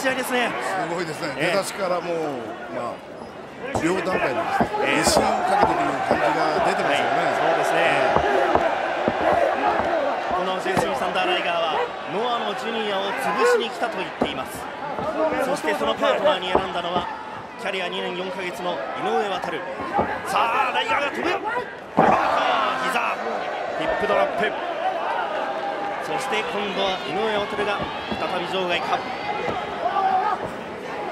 試合ですね。すごいですね、ええ。出だしからもう、まあ、両段階のですね、熱心をかけてという感じが出てますよね。そうですね。このジェイソン・サンダーライガーはノアのジュニアを潰しに来たと言っています。そしてそのパートナーに選んだのはキャリア2年4ヶ月の井上航。さあライガーが飛ぶ。膝。ヒップドロップ。そして今度は井上航が再び場外か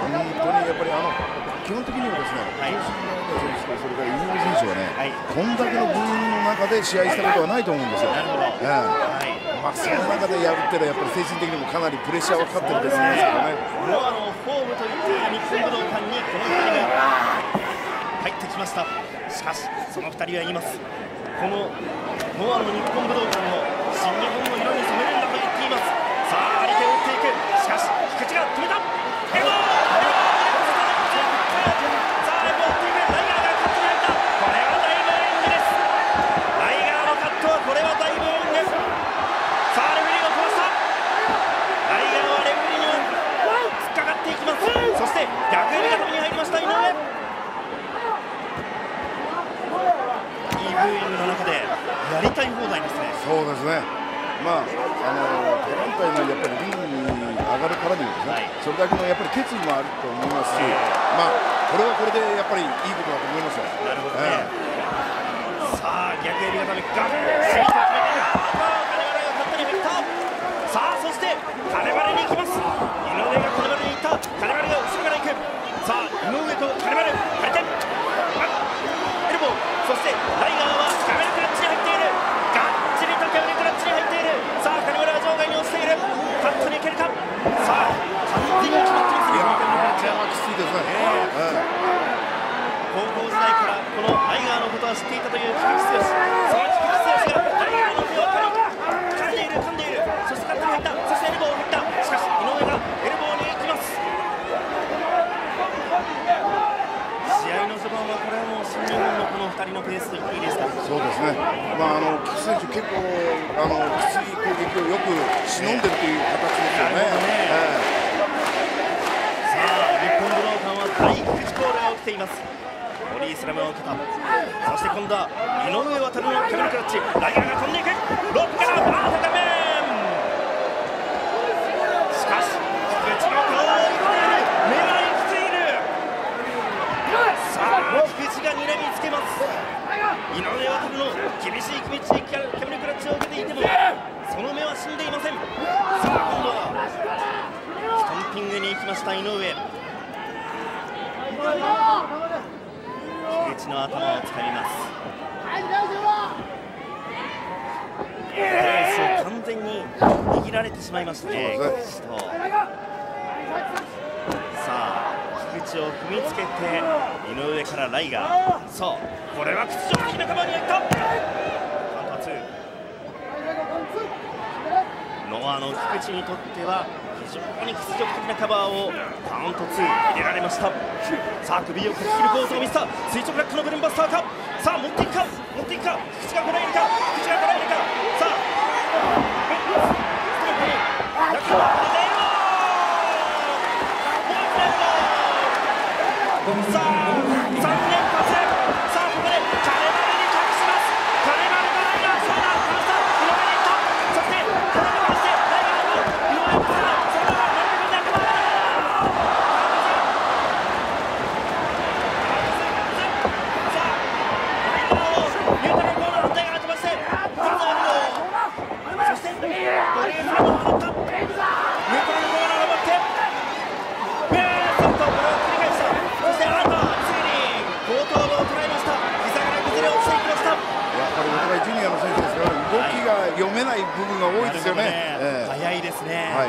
本当にやっぱりあの基本的にはですね、はい。選手とそれから井上選手はね、はい。こんだけの部員の中で試合したことはないと思うんですよ。なるほど。ええ。はい。まあ、その中で破ってるやっぱり精神的にもかなりプレッシャーはかかってると思いますけどね。ノアのホームと言っている日本武道館にこの2人が入ってきました。しかしその2人は言いますこのノアの日本武道館を新日本の色に染めるんだと言っています。さあ張り手を打っていく。しかし菊池が止めたブーイングの中でやりたい放題ですねそうですね。まあ、あの他団体のやっぱりリングに上がるからにはですね、はいそれだけのやっぱり決意もあると思いますし、ええまあこれはこれでやっぱりいいことだと思います。よ。なるほどえね、さあ逆指固めガッシーと決めて金丸が勝ったさあそして金丸に行きます。井上が金丸に行った金丸が後ろから行く。さあ井上と金丸張り手エルボー。そしてカットに行けるかさあ完全に決まってますねいや、このキャメルクラッチこれはきついですね。ええ高校時代からこのライガーのことは知っていたという菊池剛その菊池剛がライガーの手を取り噛んでいる噛んでいるそして勝手に入ったそしてエルボーを振ったしかし井上がエルボーに行きます試合の序盤はこれはもう新日本のこの2人のペースいいですか？そうですね。まああの菊池選手結構あのきつい攻撃をよく忍んでるという形ですよね。ねえ。さあ日本武道館は大菊池コールが起きています。ボディスラムを受けたそして今度は井上航のキャメルクラッチ。ライガーが飛んでいく。ロップからバー高面しかし菊池の顔を生きている目は生きているさあ菊池が睨みつけます井上航の厳しい厳しいキャメルクラッチを受けていてもその目は死んでいませんさあ今度はストンピングに行きました井上菊池の頭をつかみますペースを完全に握られてしまいましたね。さあ菊池を踏みつけて井上からライガー。さあこれは屈辱的なカバーに入った。反発ノアの菊池にとっては非常に屈辱的なカバーをカウント2入れられました。さあ首をかき切るポーズを見せた。垂直落下のブルンバスターか。さあ持っていくか。持っていくか。菊池がこらえるか。菊池がこらえるか Yeah! が多いですよね。ええ。早いですね、はい。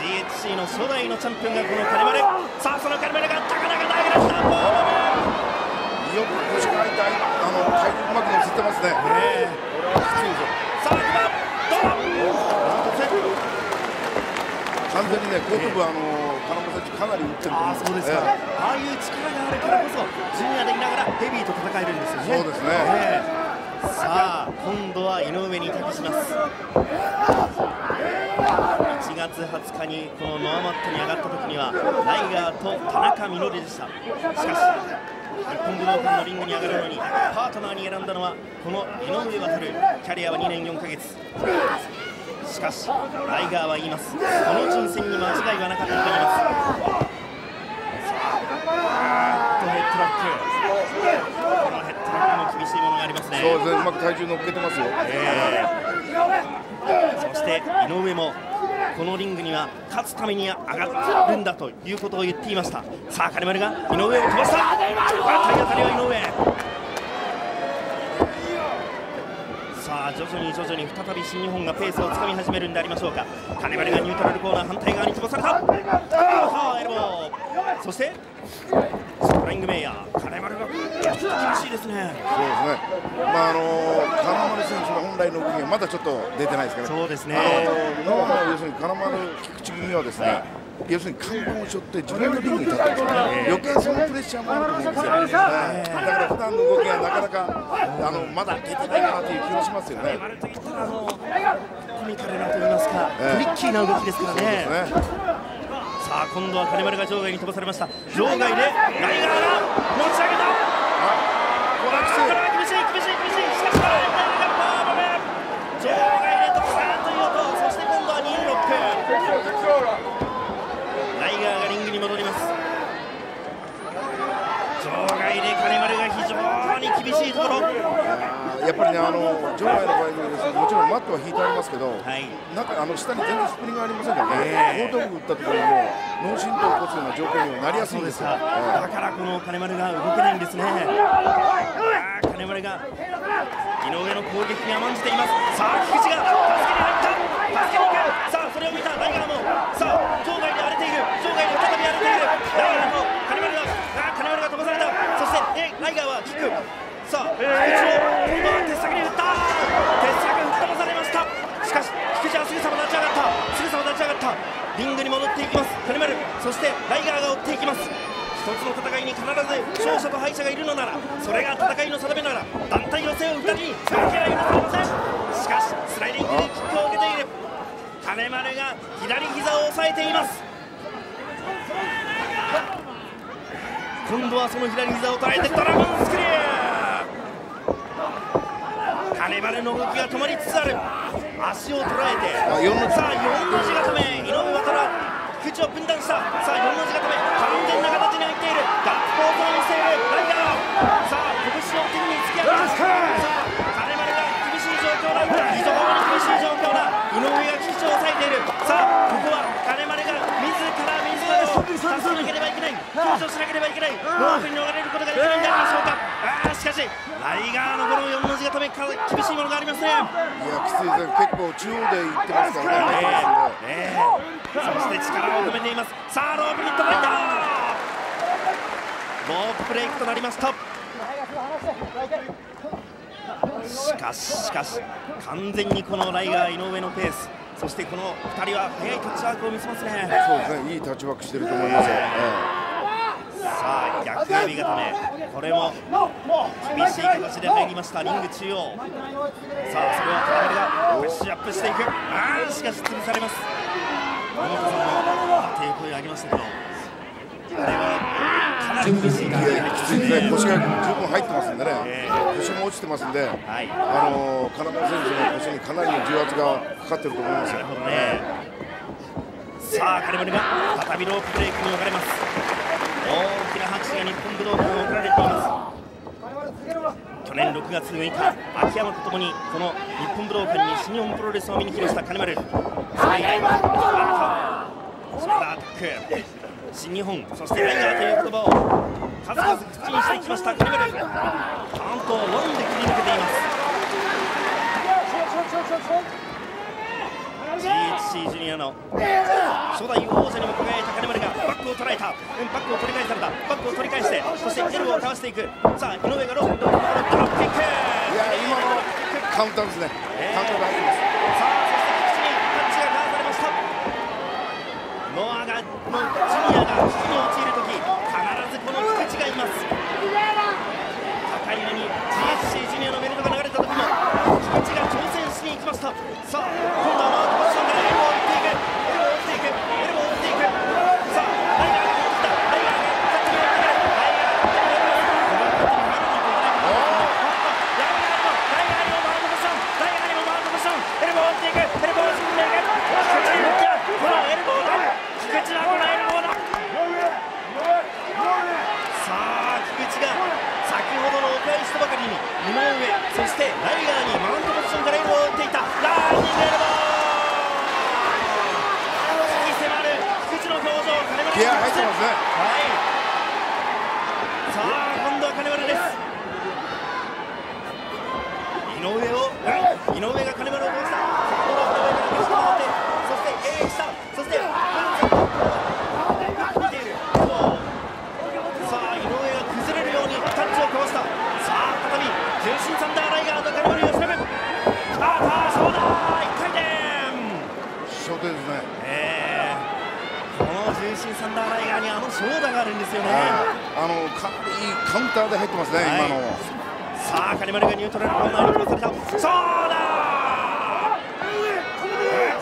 GHC の初代のチャンピオンがこのカネマルさあそのカネマルが高々投げ出した。ボーよく腰が開いてあの体力うまく乗せてますね。ルね。さあどうだ完全にね後頭部あの金村選手かなり打ってると思うですか、えああいう力があるからこそジュニアでいながらヘビーと戦えるんですよね。そうですねえ今度は井上に託します。1月20日にこのノアマットに上がった時にはライガーと田中稔でした。しかし日本武道館のリングに上がるのにパートナーに選んだのはこの井上航キャリアは2年4ヶ月。しかしライガーは言います。この人選に間違いはなかったと言います。あっとヘッドラック。厳しいものがありますね。そうですね。うまく体重乗っけてますよ。そして井上もこのリングには勝つために上がるんだということを言っていました。さあ金丸が井上を飛ばした。あ体当たりは井上。さあ徐々に徐々に再び新日本がペースをつかみ始めるんでありましょうか。金丸がニュートラルコーナー反対側に飛ばされた。そしてライングメイヤー金丸が厳しいですね。そうですね。まああの金丸選手の本来の動きがまだちょっと出てないですから。そうですね。あのノアの要するに金丸菊池組はですね。要するに看板を背負って自分のリングに立ってるんですよ、余計そのプレッシャーもあると思うんですよ、ね。だから普段の動きがなかなかあのまだ出てないかなという気がしますよね。コミカルなと言いますか、ええ。トリッキーな動きですからねあ今度は金丸が場外に飛ばされました。場外でライガーが持ち上げた。これはきついこれは厳しい厳しい厳しい。しかしライガーがパー場外でドカーという音そして今度はニーロックライガーがリングに戻ります。場外で金丸が非常に厳しいところ。やっぱりねあの場外の場合にですねもちろんマットは引いてありますけど、はいなんかあの下に全然スプリングがありませんからね、後頭部打ったところにも脳震盪を起こすような状況にはなりやすいんですよ。だからこの金丸が動けないんですね。あー金丸が井上の攻撃に甘んじています。さあ菊池が助けに入った。助けに行く。さあそれを見たライガーもさあ場外で荒れている。場外で再び荒れている。ライガーと金丸があー金丸が飛ばされた。そしてえライガーはキック。さあ菊池を今度は鉄柵に打った。鉄柵吹っ飛ばされました。しかし菊池はすぐさま立ち上がった。すぐさま立ち上がった。リングに戻っていきます金丸そしてライガーが追っていきます一つの戦いに必ず勝者と敗者がいるのならそれが戦いの定めなら団体を背負う2人に負けは許されませんしかしスライディングでキックを受けている金丸が左膝を押さえています今度はその左膝を捉えてドラゴンスクリュー金丸の動きが止まりつつある。足を捉えて。あ四の字。さあ4の字固め。井上渡菊池を分断した。さあ4の字固め。完全な形に入っているガッツポーズを見せているライガーさあ拳を手に突き上げますさあ金丸が厳しい状況だ非常に厳しい状況だ井上が菊池を抑えているさあここは金丸が自ら自らを助けなければいけない救助しなければいけないノーフに逃れることができないんでしょうかあしかしライガーのこの4の字固め厳しいものがありますねいやきついです結構中央で行ってますからね。ええそして力を込めていますさあロープに止まったロープブレイクとなりましたしかししかし完全にこのライガー井上のペースそしてこの2人は速いタッチワークを見せますね。そうですね。いいタッチワークしてると思います。よ。さあ逆指固めこれも厳しい形で入りましたリング中央。さあそれは金丸がプッシュアップしていく。あーしかし潰されます。野本さんもあーっていう声がありましたけど。あれはかなり厳しいええいやいやきついですね。腰が十分入ってますんでね。え腰も落ちてますんで、はい。あの金丸選手の腰にかなりの重圧がかかってると思いますよ。ねさあ金丸が再びロープブレイクに分かれます。大きな拍手が日本武道館に送られています。去年6月6日秋山とともにこの日本武道館に新日本プロレスを見に来ました金丸それ以来ショル。ダーアタック新日本そしてライガーという言葉を数々口にしてきました金丸ちゃんとワンで切り抜けています GHC ジュニアの初代王者にも輝いた金丸がバックを捉えた、うん、バックを取り返されたバックを取り返してそしてエルをかわしていくさあ井上がロードロップキックいや今のカウンターですね、えーカウンターが入ってますさあそして菊池にタッチが交わされましたノアがのジュニアが危機に陥るとき必ずこの菊池がいます高い目に GHC ジュニアのベルトが流れた時も菊池が挑戦しに行きましたさあ今度はマウントポジションからエルボーを打っていくエルボーを打っていくエルボーを打っていくさあライガーが持ってきたライガーがさっきのやってくるライガーが勝手にやってくるこの勝手に入るにこライガーにもマウントポジションライガーにもマウントポジションエルボーを打っていくエルボーを打っていく菊池に打ってこのエルボーだ菊池はこのエルボーださあ菊池が先ほどのお返しとばかりに井上そしてライガーにマウントポジションからエルボーを打っていたラーニングエルボーに迫る菊池の表情金丸気合入ってますねはいさあ今度は金丸です井上を井上が金丸を落とした先ほど井上が決して守ってそしてえー、したそして見ているさあ井上が崩れるようにタッチをかわしたさあ再び重心サンダーライガーと金丸を攻めああそうだ1回転ショートですねえーこの重心サンダーライガーにあの長打があるんですよね、あのかなりいいカウンターで入ってますね、はい今のさあ金丸がニュートラルコーナーにクロスされたそうだ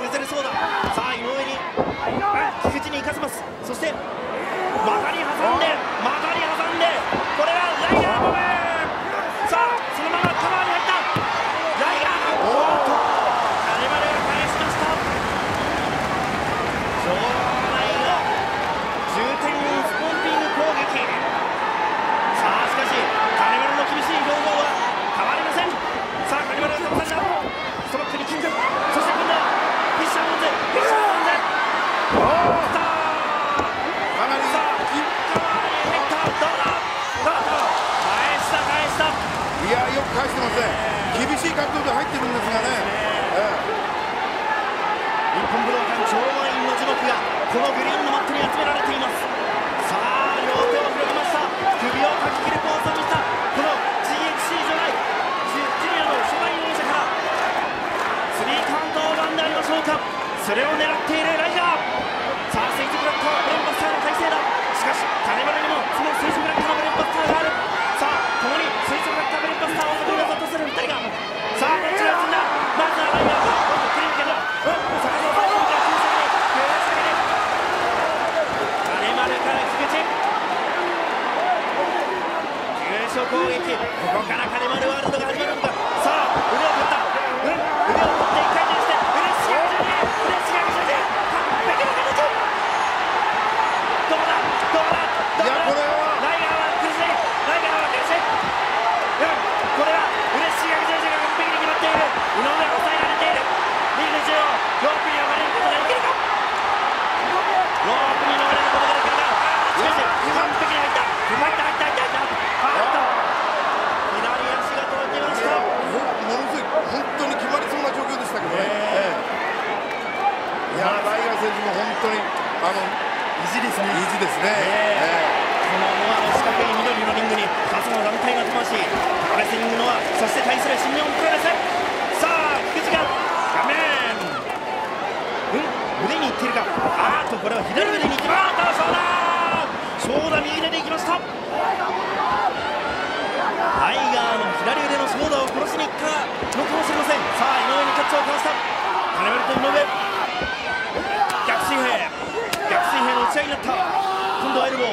崩れそうださあ井上に菊池に行かせます。そして股に挟んで股に挟んでこれはライガーボムさあそのままカバーに入ったライガーおっと金丸が返しました場内が重点スポンピング攻撃さあしかし金丸の厳しい表情は変わりませんさあ金丸が飛ばされたストロックにキックそして今度はフィッシャーモンズフィッシャーモンズおーっとかなりさあキッカーに入ったどうだどうだ返した返したいやよく返してますね厳しい角度で入ってるんですがね、え日本武道館超満員の樹木がこのグリーンのマットに集められています。さあ両手を広げました。首をかき切るポーズを見せた。この GHC 初代ジュジュニアの初代王者から。スリーカウントオーバーでありましょうか。それを狙っているライガー。さあ垂直ラットブレンバスターの体勢だ。しかし金丸にもその垂直ラットのブレンバスターがある。さあ共に垂直ラットブレンバスターを得意技とする2人が。さあどっちが進んだまずはライガー今度クリーンけどうん坂本さんが急速に金丸から菊池急所攻撃。ここから金丸ワールドが始まるのかさあ腕を取ったうん腕を取って一回転して嬉しい嬉しい嬉しい完璧な形どうだどうだどうだいやこれはライガーは苦しいライガーは苦しいうんこれは嬉しいが完璧に決まっている井上が抑えられているリーグ中央ロープに逃れることができるかロープに逃れることができるかしかし完璧に入った入った入った入った入ったあっと左足が届きましたもものすごい本当に決まりそうな状況でしたけどね、ええいやライガー選手も本当にあの意地ですね意地ですね、えこのノアの四角い緑のリングに2つの団体が飛ばしプロレスリングノアそして対する新日本プロレスさあ菊池が画面うん腕にいっているかあーっとこれは左腕に行きましたそうだそうだ右手で行きましたライガーの左腕のソーダを殺しに行ったのかもしれませんさあ井上にタッチをかわした。金丸と井上逆水平逆水平の打ち合いになった。今度はエルボー。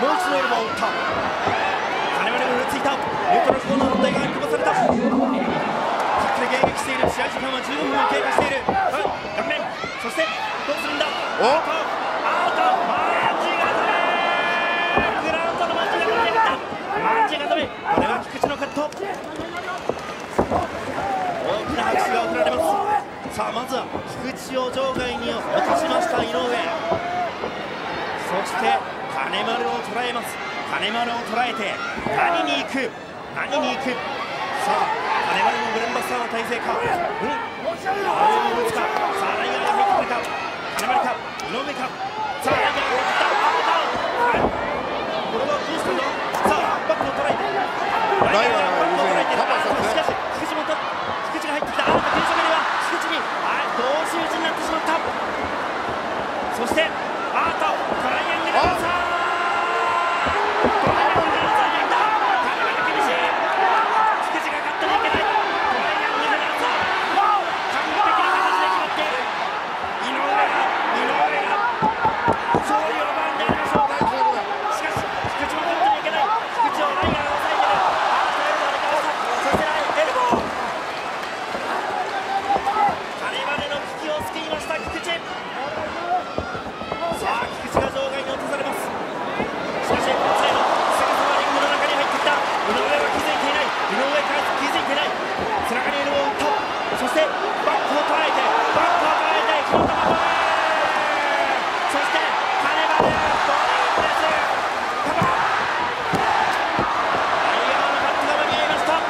もう一度エルボーを打った。金丸が振りついた。ニュートラルコーナーの台側に飛ばされた。キックで迎撃している試合時間は15分を経過している。はい顔面そしてどうするんだ。お？アウト。アウトマンジが止めグラウンドのマンジが止めた。マンジが止めこれは菊池のカット。大きな拍手が送られます。さあまずは菊池を場外に落としました井上。そして金丸を捉えます。金丸を捉えて何に行く何に行く。さあ金丸のブレンバスターの体勢か。うん。青を打つか。さ金丸か。井上か。さあライが送ったあーダウンはい。これはどうしたんださあバックを捉えて。ライガーがバックを捉えてカバーした。んでしかし菊池もと菊池が入ってきた。あー点差目は。菊池に。はい。同士打ちになってしまった。そしてあーっとトライアングル。さあ。トライアングルさあいった金丸厳しい菊池が勝手にいけないトライアングルさあ完璧な形で決まっている井上が井上が勝利を奪うんでありましょうかしかし菊池も取ってはいけない菊池をライガーが抑えてるあーっとエルボーでかわしたそしてエルボー金丸の危機を救いました菊池さあ菊池が場外に落とされますしかしこちらのすぐさまリングの中に入ってきた井上は気づいていない井上から気づいていない背中にエルボーを打ったそしてバックを捉えてバックを捉えて決まったままそして金丸ボディープレスカバーライガーのバックが間に合いました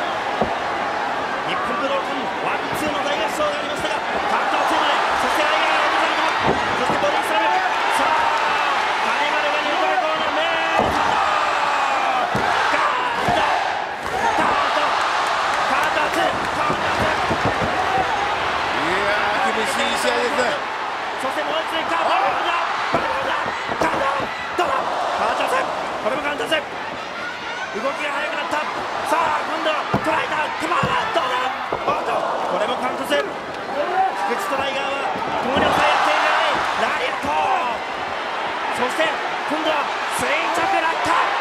日本武道館ワンツーの大合唱がありましたがカウンターをついてそしてライガーが落とされたそしてボディスラムさあ金丸がニュートラルコーナーメールカードカードカードカードツーカードツーいやー厳しい試合ですねそしてもう一度カードバルバルだカードどうだカードツーこれもカウンターツー動きが速くなったさあ今度は捉えたカバーどうだおっとこれもカウントツー菊池とライガーは共に抑え合っているラリット。そして今度は垂直落下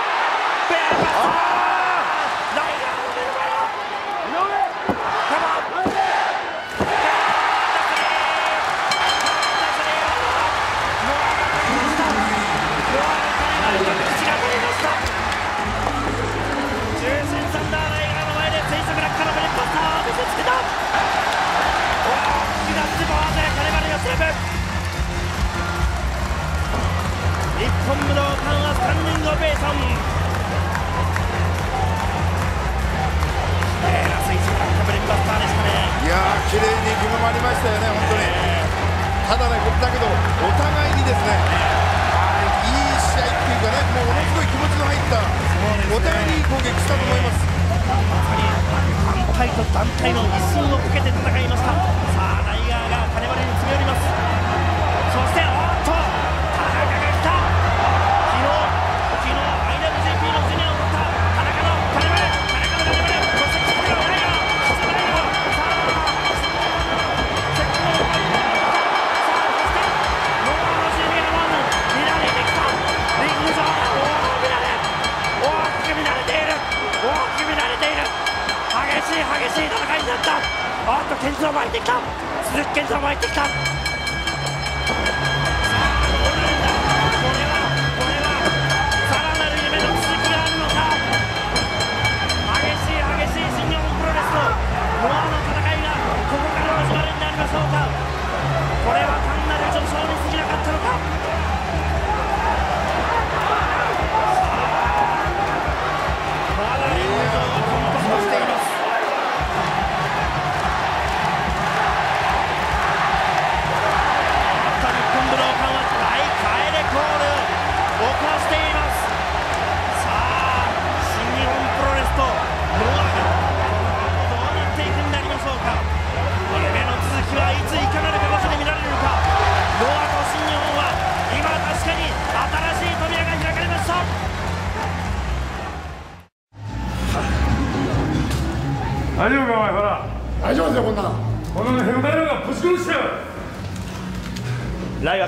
たね。いやー綺麗に決まりましたよね本当に。ただねこれだけどお互いにですねいい試合っていうかねもうものすごい気持ちの入ったお互いにいい攻撃したと思います。団体と団体の一瞬をかけて戦いました。さあライガーが金丸に詰め寄りますい激しい戦いになった。おっとケンゾー巻いてきた。鈴木ケンゾー巻いてきた。さあどうなるんだこれは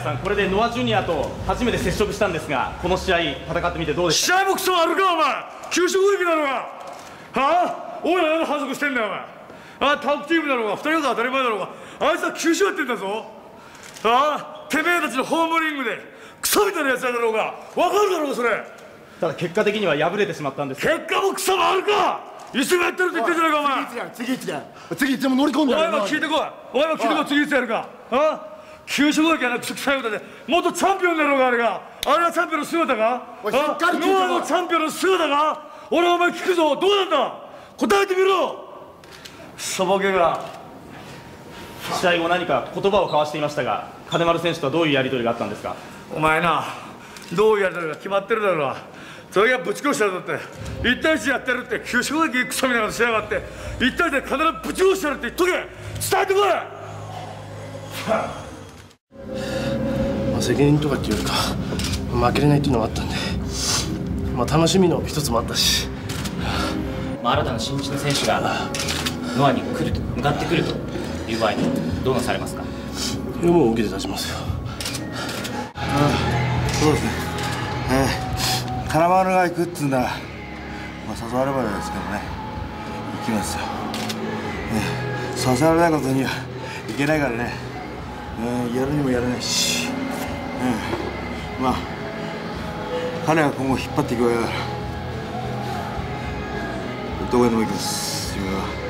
さん、これでノア・ジュニアと初めて接触したんですが、この試合、戦ってみてどうでした？試合もクソあるかお前。給食撃だろうが。は？あおいら何反則してんだよお前。ああタッグチームだろうが。二人が当たり前だろうが。あいつは九州やってんだぞ。ああてめえたちのホームリングでクソみたいなやつだろうが。わかるだろうがそれ。ただ結果的には敗れてしまったんです。結果もクソもあるか。一緒にやってるって言ってんじゃないかお前。次いつや次いつでも乗り込んおで前も聞いてこい。お前も聞いてこい次いつやるか。ああ給食だけはなくそ臭い歌で元チャンピオンだろうがあれがあれはチャンピオンの姿か？おいしっかり聞いてこいノアのチャンピオンの姿か？俺はお前聞くぞ。どうなんだ？答えてみろ！そぼけが試合後何か言葉を交わしていましたが金丸選手とはどういうやり取りがあったんですか？お前などうやるのか決まってるだろう。なそれがぶち殺したるとって。1対1やってるって急所撃クソみたいなことしやがって1対1で必ずぶち殺してやるって言っとけ！伝えてこいまあ、責任とかっていうよりか負けれないっていうのがあったんで、まあ、楽しみの一つもあったし。まあ、新たな新人の選手がノアに来ると向かってくるという場合どうなされますか？いやもう受けて立ちますよ。そうですね、えー、金丸が行くっつうんなら、まあ、誘われればですけどね、行きますよ、えー、誘われないことにはいけないからね、やるにもやらないし、うん、まあ、彼が今後引っ張っていくわけだから、どこへでも行きます、自分は。